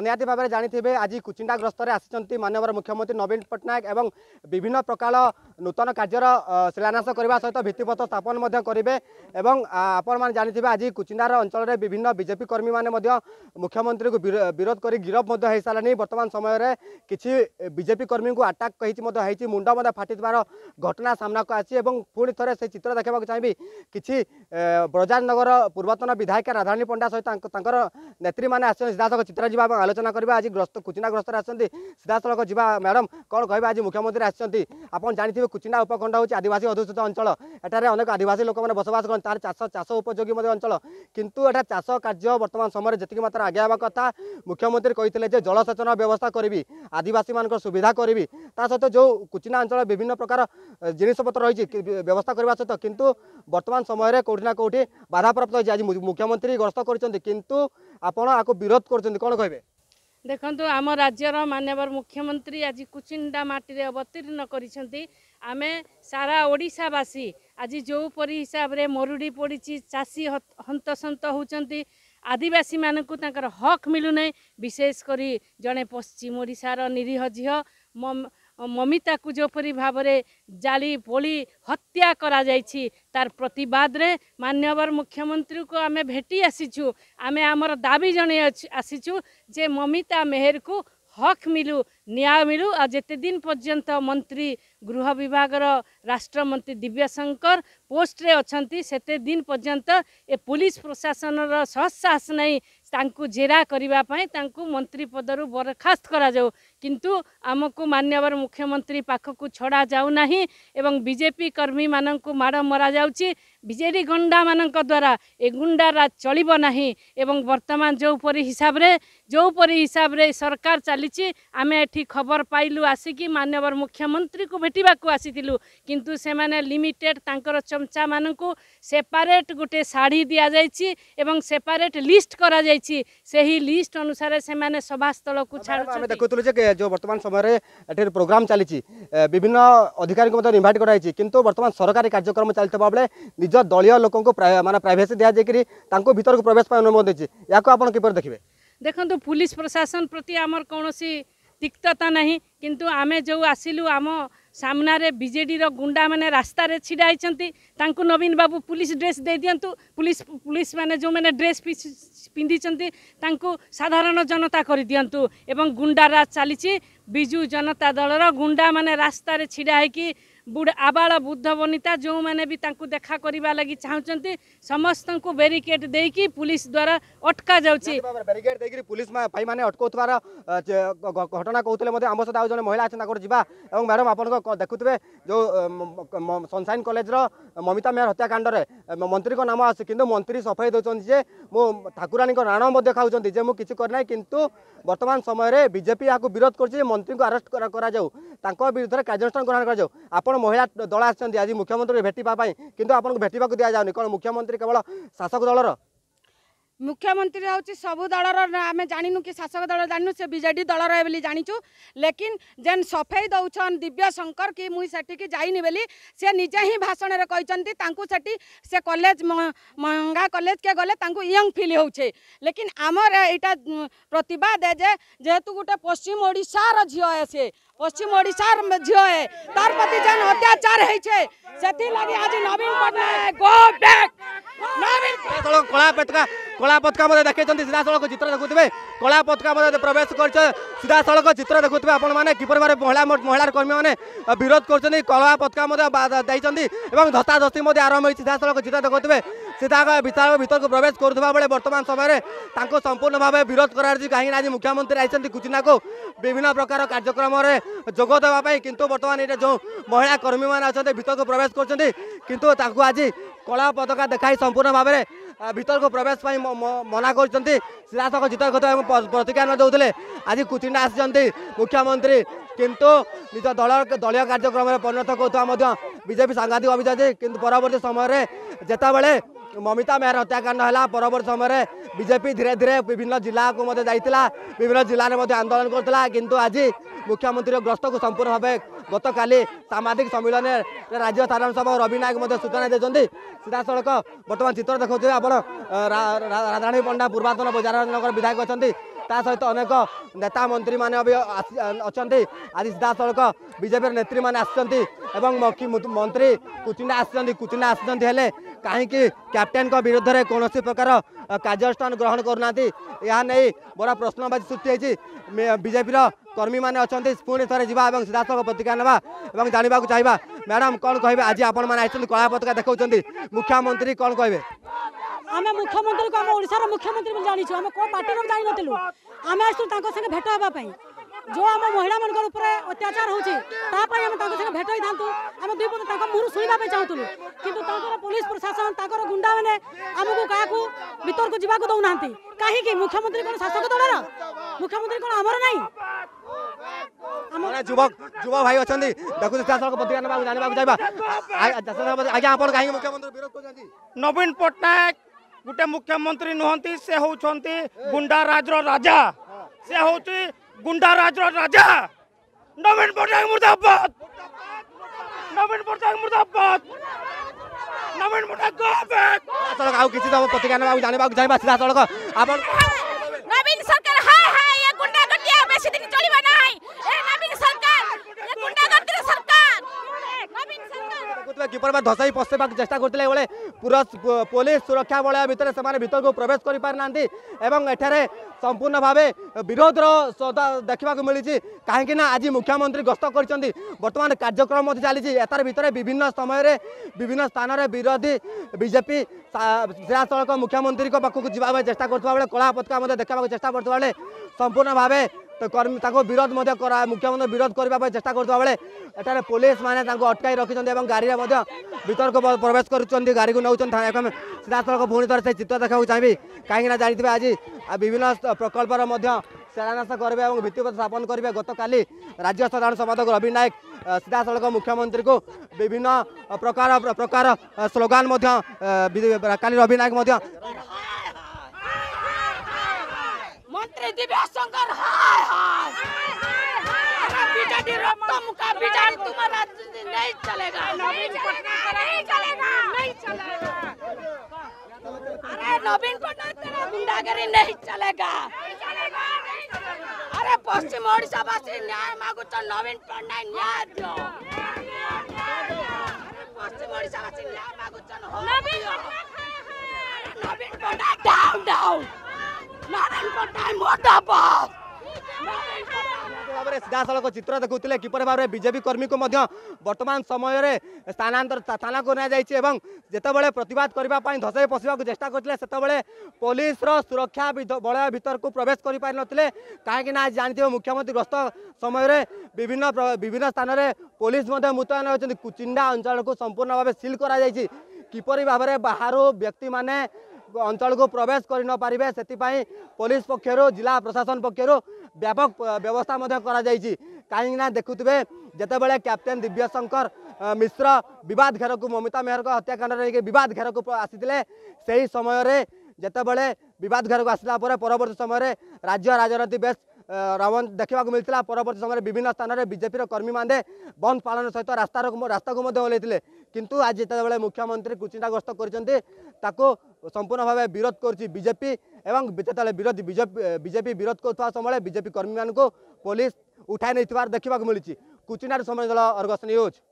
ନିହାତି ଭାବରେ ଜାଣିଥିବେ ଆଜି କୁଚିଣ୍ଡାଗ୍ରସ୍ତରେ ଆସିଛନ୍ତି ମାନ୍ୟବର ମୁଖ୍ୟମନ୍ତ୍ରୀ ନବୀନ ପଟ୍ଟନାୟକ ଏବଂ ବିଭିନ୍ନ ପ୍ରକାର ନୂତନ କାର୍ଯ୍ୟର ଶିଳାନ୍ୟାସ କରିବା ସହିତ ଭିତ୍ତିପତ୍ର ସ୍ଥାପନ ମଧ୍ୟ କରିବେ ଏବଂ ଆପଣମାନେ ଜାଣିଥିବେ ଆଜି କୁଚିଣ୍ଡାର ଅଞ୍ଚଳରେ ବିଭିନ୍ନ ବିଜେପି କର୍ମୀମାନେ ମଧ୍ୟ ମୁଖ୍ୟମନ୍ତ୍ରୀଙ୍କୁ ବିରୋଧ କରି ଗିରଫ ମଧ୍ୟ ହୋଇସାରିଲାଣି ବର୍ତ୍ତମାନ ସମୟରେ କିଛି ବିଜେପି କର୍ମୀଙ୍କୁ ଆଟାକ୍ ହେଇଛି ମଧ୍ୟ ହେଇଛି ମୁଣ୍ଡ ମଧ୍ୟ ଫାଟିଥିବାର ଘଟଣା ସାମ୍ନାକୁ ଆସିଛି ଏବଂ ପୁଣି ଥରେ ସେ ଚିତ୍ର ଦେଖିବାକୁ ଚାହିଁବି କିଛି ବ୍ରଜାରନଗର ପୂର୍ବତନ ବିଧାୟିକା ରାଧାରାଣୀ ପଣ୍ଡା ସହିତ ତାଙ୍କର ନେତ୍ରୀମାନେ ଆସିଛନ୍ତି ସିଧାସଳଖ ଚିତ୍ର ଯିବା ଏବଂ আলোচনা করা আজ গ্রস্ত কুচিনা গ্রস্তরে আসছেন সিধাসলখ যা ম্যাডাম কম কহবে আজ মুখ্যমন্ত্রী আসছেন আপনার জাঁথিবে কুচিনা উপখণ্ড হচ্ছে আদিবাসী অধ্যুষিত অঞ্চল এটার অনেক আদিবাসী লোক মানে বসবাস করেন তার চাষ চাষ উপযোগী অঞ্চল কিন্তু এটা চাষ কার্য বর্তমান সময় যেত মাত্রা আগে হওয়া কথা মুখ্যমন্ত্রী কে যে জলসেচন ব্যবস্থা করবি আদিবাসী মান সুবিধা করবি তা সহ যে কুচিনা অঞ্চল বিভিন্ন প্রকার জিনিসপত্র রয়েছে ব্যবস্থা করা সহ কিন্তু বর্তমান সময়ের কোটি না কোটি বাধাপ্রাপ্ত হয়েছে আজ মুখ্যমন্ত্রী গ্রস্ত করছেন কিন্তু আপনার আকু বিরোধ করছেন কোণ কে ଦେଖନ୍ତୁ ଆମ ରାଜ୍ୟର ମାନ୍ୟବର ମୁଖ୍ୟମନ୍ତ୍ରୀ ଆଜି କୁଚିଣ୍ଡା ମାଟିରେ ଅବତୀର୍ଣ୍ଣ କରିଛନ୍ତି ଆମେ ସାରା ଓଡ଼ିଶାବାସୀ ଆଜି ଯେଉଁପରି ହିସାବରେ ମରୁଡ଼ି ପଡ଼ିଛି ଚାଷୀ ହନ୍ତସନ୍ତ ହେଉଛନ୍ତି ଆଦିବାସୀମାନଙ୍କୁ ତାଙ୍କର ହକ୍ ମିଳୁନାହିଁ ବିଶେଷ କରି ଜଣେ ପଶ୍ଚିମ ଓଡ଼ିଶାର ନିରୀହ ଝିଅ মমিতাকে যেপরি ভাবে জালি পোড়ি হত্যা করা যাইছি তার প্রতবাদে মান্যবর মুখ্যমন্ত্রীকে আমি ভেটি আসিছু আমি আমার দাবি জনাই আসিছু যে মমিতা মেহেরকু হক মিলু ন্যায় মিলু আর যেতেদিন পর্যন্ত মন্ত্রী গৃহ বিভাগর রাষ্ট্রমন্ত্রী দিব্যশঙ্কর পোস্টরে অনেক সেতে দিন পর্যন্ত এ পুলিশ প্রশাসনর সহসাহস নাই जेरा मन्त्री पदहरू बरखास्तो कि आमक मान्यवर मुख्यमन्त्री पाखु छौँ बीजेपी कर्मी माननको माड मरा जाउँछु ବିଜେଡ଼ି ଗୁଣ୍ଡାମାନଙ୍କ ଦ୍ୱାରା ଏ ଗୁଣ୍ଡା ରାଜ ଚଳିବ ନାହିଁ ଏବଂ ବର୍ତ୍ତମାନ ଯେଉଁପରି ହିସାବରେ ଯେଉଁପରି ହିସାବରେ ସରକାର ଚାଲିଛି ଆମେ ଏଠି ଖବର ପାଇଲୁ ଆସିକି ମାନ୍ୟବର ମୁଖ୍ୟମନ୍ତ୍ରୀକୁ ଭେଟିବାକୁ ଆସିଥିଲୁ କିନ୍ତୁ ସେମାନେ ଲିମିଟେଡ୍ ତାଙ୍କର ଚମଚାମାନଙ୍କୁ ସେପାରେଟ୍ ଗୋଟେ ଶାଢ଼ୀ ଦିଆଯାଇଛି ଏବଂ ସେପାରେଟ୍ ଲିଷ୍ଟ କରାଯାଇଛି ସେହି ଲିଷ୍ଟ ଅନୁସାରେ ସେମାନେ ସଭାସ୍ଥଳକୁ ଛାଡ଼ୁଛନ୍ତି ଦେଖୁଥିଲୁ ଯେ ଯେଉଁ ବର୍ତ୍ତମାନ ସମୟରେ ଏଠି ପ୍ରୋଗ୍ରାମ ଚାଲିଛି ବିଭିନ୍ନ ଅଧିକାରୀଙ୍କୁ ମଧ୍ୟ ଇନଭାଇଟ୍ କରାଯାଇଛି କିନ୍ତୁ ବର୍ତ୍ତମାନ ସରକାରୀ କାର୍ଯ୍ୟକ୍ରମ ଚାଲିଥିବା ବେଳେ ନିଜ নিজ দলীয় লোক মানে প্রাইভেসি দিয়াযাই তাঁর ভিতরক প্রবেশ পাই অনুমতি দিয়েছে ইয়াকে আপনার কিপর দেখবে দেখুন পুলিশ প্রশাসন প্রতি আমার কৌশি তিক্ততা না কিন্তু আমি যে আসিলু আম সামনারে বিজেডির গুন্ডা মানে রাস্তায় ছিড়া হয়েছেন তাঁকু নবীন বাবু পুলিশ ড্রেস দিয়ে দিও পুলিশ পুলিশ মানে যে ড্রেস পিঁধিছেন তাঁকু সাধারণ জনতা করে দিও এবং গুন্ডা রাজ চালিছি বিজু জনতা দলর গুন্ডা মানে রাস্তায় ছিড়া হয়েকি ଆବାଳ ବୃଦ୍ଧ ବନିତା ଯେଉଁମାନେ ବି ତାଙ୍କୁ ଦେଖା କରିବା ଲାଗି ଚାହୁଁଛନ୍ତି ସମସ୍ତଙ୍କୁ ବ୍ୟାରିକେଡ୍ ଦେଇକି ପୁଲିସ ଦ୍ୱାରା ଅଟକା ଯାଉଛି ବ୍ୟାରିକେଡ୍ ଦେଇକି ପୁଲିସ ଭାଇମାନେ ଅଟକାଉଥିବାର ଘଟଣା କହୁଥିଲେ ମଧ୍ୟ ଆମ ସହିତ ଆଉ ଜଣେ ମହିଳା ଅଛନ୍ତି ତାଙ୍କର ଯିବା ଏବଂ ମ୍ୟାଡ଼ାମ୍ ଆପଣଙ୍କ ଦେଖୁଥିବେ ଯେଉଁ ସନସାଇନ୍ କଲେଜର ମମିତା ମେହର ହତ୍ୟାକାଣ୍ଡରେ ମନ୍ତ୍ରୀଙ୍କ ନାମ ଆସୁଛି କିନ୍ତୁ ମନ୍ତ୍ରୀ ସଫେଇ ଦେଉଛନ୍ତି ଯେ ମୁଁ ଠାକୁରାଣୀଙ୍କ ରାଣ ମଧ୍ୟ ଖାଉଛନ୍ତି ଯେ ମୁଁ କିଛି କରିନାହିଁ କିନ୍ତୁ ବର୍ତ୍ତମାନ ସମୟରେ ବିଜେପି ଏହାକୁ ବିରୋଧ କରୁଛି ଯେ ମନ୍ତ୍ରୀଙ୍କୁ ଆରେଷ୍ଟ କରାଯାଉ ତାଙ୍କ ବିରୁଦ୍ଧରେ କାର୍ଯ୍ୟାନୁଷ୍ଠାନ ଗ୍ରହଣ କରାଯାଉ ଆପଣ ଆପଣ ମହିଳା ଦଳ ଆସିଛନ୍ତି ଆଜି ମୁଖ୍ୟମନ୍ତ୍ରୀ ଭେଟିବା ପାଇଁ କିନ୍ତୁ ଆପଣଙ୍କୁ ଭେଟିବାକୁ ଦିଆଯାଉନି କ'ଣ ମୁଖ୍ୟମନ୍ତ୍ରୀ କେବଳ ଶାସକ ଦଳର ମୁଖ୍ୟମନ୍ତ୍ରୀ ହେଉଛି ସବୁ ଦଳର ଆମେ ଜାଣିନୁ କି ଶାସକ ଦଳ ଜାଣିନୁ ସେ ବିଜେଡ଼ି ଦଳର ବୋଲି ଜାଣିଛୁ ଲେକିନ୍ ଯେନ୍ ସଫେଇ ଦେଉଛନ୍ ଦିବ୍ୟ ଶଙ୍କର କି ମୁଇଁ ସେଠିକି ଯାଇନି ବୋଲି ସେ ନିଜେ ହିଁ ଭାଷଣରେ କହିଛନ୍ତି ତାଙ୍କୁ ସେଠି ସେ କଲେଜ ମହଙ୍ଗା କଲେଜକେ ଗଲେ ତାଙ୍କୁ ୟଙ୍ଗ ଫିଲ୍ ହେଉଛେ ଲେକିନ୍ ଆମର ଏଇଟା ପ୍ରତିବାଦ ଯେ ଯେହେତୁ ଗୋଟେ ପଶ୍ଚିମ ଓଡ଼ିଶାର ଝିଅ ଏ ସେ ପଶ୍ଚିମ ଓଡ଼ିଶାର ଝିଅ ଏ ତାର ପ୍ରତି ଯେନ୍ ଅତ୍ୟାଚାର ହେଇଛେ ସେଥିଲାଗି ଆଜି ନବୀନ ପଟ୍ଟନାୟକ କଳା ପେଟକା କଳା ପତାକା ମଧ୍ୟ ଦେଖାଇଛନ୍ତି ସିଧାସଳଖ ଚିତ୍ର ଦେଖୁଥିବେ କଳା ପତାକା ମଧ୍ୟ ପ୍ରବେଶ କରିଛ ସିଧାସଳଖ ଚିତ୍ର ଦେଖୁଥିବେ ଆପଣମାନେ କିପରି ଭାବରେ ମହିଳା ମହିଳାର କର୍ମୀମାନେ ବିରୋଧ କରୁଛନ୍ତି କଳା ପତାକା ମଧ୍ୟ ଦେଇଛନ୍ତି ଏବଂ ଧସ୍ତାଧସ୍ତି ମଧ୍ୟ ଆରମ୍ଭ ହୋଇଛି ସିଧାସଳଖ ଚିତ୍ର ଦେଖୁଥିବେ ସିଧା ବିଶାଳ ଭିତରକୁ ପ୍ରବେଶ କରୁଥିବା ବେଳେ ବର୍ତ୍ତମାନ ସମୟରେ ତାଙ୍କୁ ସମ୍ପୂର୍ଣ୍ଣ ଭାବେ ବିରୋଧ କରାଯାଉଛି କାହିଁକିନା ଆଜି ମୁଖ୍ୟମନ୍ତ୍ରୀ ଆସିଛନ୍ତି କୁଚିନାକୁ ବିଭିନ୍ନ ପ୍ରକାର କାର୍ଯ୍ୟକ୍ରମରେ ଯୋଗ ଦେବା ପାଇଁ କିନ୍ତୁ ବର୍ତ୍ତମାନ ଏଇଟା ଯେଉଁ ମହିଳା କର୍ମୀମାନେ ଅଛନ୍ତି ଭିତରକୁ ପ୍ରବେଶ କରୁଛନ୍ତି କିନ୍ତୁ ତାଙ୍କୁ ଆଜି କଳା ପତାକା ଦେଖାଇ ସମ୍ପୂର୍ଣ୍ଣ ଭାବରେ ଭିତରକୁ ପ୍ରବେଶ ପାଇଁ ମନା କରୁଛନ୍ତି ସିଧାସଳଖ ଜିତକଥା ପ୍ରତିକ୍ରିୟା ଦେଉଥିଲେ ଆଜି କୁଚିଣ୍ଡା ଆସିଛନ୍ତି ମୁଖ୍ୟମନ୍ତ୍ରୀ କିନ୍ତୁ ନିଜ ଦଳ ଦଳୀୟ କାର୍ଯ୍ୟକ୍ରମରେ ପରିଣତ କରୁଥିବା ମଧ୍ୟ ବିଜେପି ସାଂଘାତିକ ଅଭିଯୋଗ କିନ୍ତୁ ପରବର୍ତ୍ତୀ ସମୟରେ ଯେତେବେଳେ ମମିତା ମେହର ହତ୍ୟାକାଣ୍ଡ ହେଲା ପରବର୍ତ୍ତୀ ସମୟରେ ବିଜେପି ଧୀରେ ଧୀରେ ବିଭିନ୍ନ ଜିଲ୍ଲାକୁ ମଧ୍ୟ ଯାଇଥିଲା ବିଭିନ୍ନ ଜିଲ୍ଲାରେ ମଧ୍ୟ ଆନ୍ଦୋଳନ କରୁଥିଲା କିନ୍ତୁ ଆଜି ମୁଖ୍ୟମନ୍ତ୍ରୀର ଗ୍ରସ୍ତକୁ ସମ୍ପୂର୍ଣ୍ଣ ଭାବେ গতকালি সাংবাদিক সম্মিলনে রাজ্য সাধারণ সভা রবি নায়ক সূচনা দিয়েছেন সিধাসলখ বর্তমান চিত্র দেখুছে আপনার রাধারাণী পণ্ডা পূর্বাতন বজারনগর বিধায়ক অনেক তা সহিত অনেক নেতা মন্ত্রী মানে অনেক আজ সিধাসলখ বিজেপির নেত্রী মানে আসছেন এবং মন্ত্রী কুচিন্ডা আসছেন কুচিন্ডা আসছেন হলে কাহিকি ক্যাপ্টেনক বিরুদ্ধে কৌশি প্রকার কার্যানুষ্ঠান গ্রহণ করু না বড় প্রশ্নবাচী সৃষ্টি হয়েছে বিজেপির কর্মীমানে অনেক পুঁ থে যা এবং সিধাসলখ প্রতিক্রিয়া নেওয়া এবং জাঁয়া চাইবা ম্যাডাম কম কে আজ আপনার আসছেন কলা পতাকা দেখছেন মুখ্যমন্ত্রী কম কে আমি মুখ্যমন্ত্রী আম ওড়শার মুখ্যমন্ত্রী জাঁচু আমি কেউ পার্টির জাঁ নু আমি আসু তাঁর সঙ্গে ভেট হওয়া যে আম মহিলা মান উপরে অত্যাচার হচ্ছে তাপরে আমি তাঁর সঙ্গে ভেট হয়ে থাকু আমি দুই পদ তাঁর মুহূর্ত শুণবা চাহুলু কিন্তু তাঁর পুলিশ প্রশাসন তাঁর গুন্ডা মানে আমি কাহু ভিতরক যা দেউ না কী মুখ্যমন্ত্রী কোণ শাসক দলর মুখ্যমন্ত্রী কোণ আমার নাই ଯୁବକ ଯୁବ ଭାଇ ଅଛନ୍ତି ଦେଖୁଛୁ ଚାଷଙ୍କ ପ୍ରତିକ୍ରିୟା ନେବାକୁ ଜାଣିବାକୁ ଚାହିଁବା ଆଜ୍ଞା ଆପଣ କାହିଁକି ମୁଖ୍ୟମନ୍ତ୍ରୀ ବିରୋଧ କରୁଛନ୍ତି ନବୀନ ପଟ୍ଟନାୟକ ଗୋଟେ ମୁଖ୍ୟମନ୍ତ୍ରୀ ନୁହନ୍ତି ସେ ହେଉଛନ୍ତି ଗୁଣ୍ଡାରାଜର ରାଜା ସେ ହେଉଛି ଗୁଣ୍ଡାରାଜର ରାଜା ନବୀନ ପଟ୍ଟନାୟକ ମୁର୍ଦାବାଦ ନବୀନ ପଟ୍ଟନାୟକ ମୁର୍ଦାବାଦ ନବୀନ ପଟ୍ଟନାୟକ ଆଉ କିଛି ତ ପ୍ରତିକ୍ରିୟା ନେବାକୁ ଜାଣିବାକୁ ଚାହିଁବା ସିଧାସଳଖ ଆପଣ কিপর ভাবে ধসাই পশাইবা চেষ্টা করলে বেড়ে পুলিশ সুরক্ষা বলয় ভিতরে সে ভিতরক প্রবেশ করে পারি না এবং এখানে সম্পূর্ণ ভাবে বিরোধর শ্রদ্ধা দেখা মিছে কাহি না আজ মুখ্যমন্ত্রী গস্ত করছেন বর্তমান কার্যক্রম চালছে এতার ভিতরে বিভিন্ন সময়ের বিভিন্ন স্থানের বিরোধী বিজেপি সিধাসলখ মুখ্যমন্ত্রী পাখক যা চেষ্টা করুয়া বেড়ে কলা পতাকা দেখা চেষ্টা করুয়া বেড়ে সম্পূর্ণ ভাবে तो कर्मी विरोध मुख्यमंत्री विरोध करने चेषा करुवा बेले पुलिस मैंने अटकई रखी गाड़ी में वितर्क प्रवेश कर गाड़ी को नौ सीधासल पुणी थे से चित्र देखा चाहिए कहीं जानते आज विभिन्न प्रकल्पर शिलान्यास करेंगे और भित्तिप्रस्तर स्थापन करेंगे गत काली राज्य साधारण संपादक रवि नायक सीधासल मुख्यमंत्री को विभिन्न प्रकार प्रकार स्लोगान का रवि नायक এ দিব্যা শঙ্কর का विचार तुम्हारा नहीं चलेगा नवीन पटनायक नहीं चलेगा नहीं चलेगा अरे नवीन पटनायक तेरा गुंडागिरी नहीं चलेगा अरे पश्चिम ओडिशा वासी न्याय मांगू तो नवीन पटनायक न्याय दो पश्चिम ओडिशा वासी न्याय मांगू तो नवीन पटनायक डाउन डाउन ଭାବରେ ସିଧାସଳଖ ଚିତ୍ର ଦେଖୁଥିଲେ କିପରି ଭାବରେ ବିଜେପି କର୍ମୀଙ୍କୁ ମଧ୍ୟ ବର୍ତ୍ତମାନ ସମୟରେ ସ୍ଥାନାନ୍ତର ଥାନାକୁ ନିଆଯାଇଛି ଏବଂ ଯେତେବେଳେ ପ୍ରତିବାଦ କରିବା ପାଇଁ ଧସେଇ ପଶିବାକୁ ଚେଷ୍ଟା କରିଥିଲେ ସେତେବେଳେ ପୋଲିସର ସୁରକ୍ଷା ବଳୟ ଭିତରକୁ ପ୍ରବେଶ କରିପାରିନଥିଲେ କାହିଁକିନା ଆଜି ଜାଣିଥିବେ ମୁଖ୍ୟମନ୍ତ୍ରୀ ଗ୍ରସ୍ତ ସମୟରେ ବିଭିନ୍ନ ବିଭିନ୍ନ ସ୍ଥାନରେ ପୋଲିସ ମଧ୍ୟ ମୁତୟନ ହୋଇଛନ୍ତି କୁଚିଣ୍ଡା ଅଞ୍ଚଳକୁ ସମ୍ପୂର୍ଣ୍ଣ ଭାବେ ସିଲ୍ କରାଯାଇଛି କିପରି ଭାବରେ ବାହାରୁ ବ୍ୟକ୍ତିମାନେ ଅଞ୍ଚଳକୁ ପ୍ରବେଶ କରିନପାରିବେ ସେଥିପାଇଁ ପୋଲିସ ପକ୍ଷରୁ ଜିଲ୍ଲା ପ୍ରଶାସନ ପକ୍ଷରୁ ବ୍ୟାପକ ବ୍ୟବସ୍ଥା ମଧ୍ୟ କରାଯାଇଛି କାହିଁକିନା ଦେଖୁଥିବେ ଯେତେବେଳେ କ୍ୟାପ୍ଟେନ୍ ଦିବ୍ୟଶଙ୍କର ମିଶ୍ର ବିବାଦ ଘେରକୁ ମମିତା ମେହରଙ୍କ ହତ୍ୟାକାଣ୍ଡରେ ନେଇକି ବିବାଦ ଘେରକୁ ଆସିଥିଲେ ସେହି ସମୟରେ ଯେତେବେଳେ ବିବାଦ ଘେରକୁ ଆସିଲା ପରେ ପରବର୍ତ୍ତୀ ସମୟରେ ରାଜ୍ୟ ରାଜନୀତି ବେଶ୍ रावण देखेको मिला पर्ती समय विभि स्थानर्मी मान्धे बन्द पाताको मैले किंतु आज जति मुख्यमंत्री कुचिना गस्त गरिन्छ त सम्पूर्ण भावे विरोध गर्ुची विजेपि विजेपि विरोध गर् समयले विजेपि कर्मी मुख पोलिस उठाइदार देख्दाखिचिडार अर्गस न्यूज